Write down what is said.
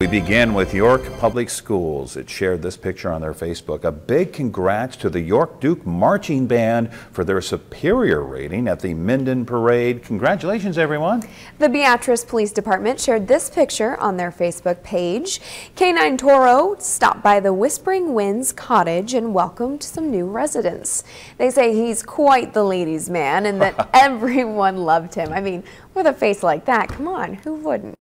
We begin with York Public Schools. It shared this picture on their Facebook. A big congrats to the York Duke Marching Band for their superior rating at the Minden Parade. Congratulations, everyone. The Beatrice Police Department shared this picture on their Facebook page. K9 Toro stopped by the Whispering Winds Cottage and welcomed some new residents. They say he's quite the ladies' man and that everyone loved him. I mean, with a face like that, come on, who wouldn't?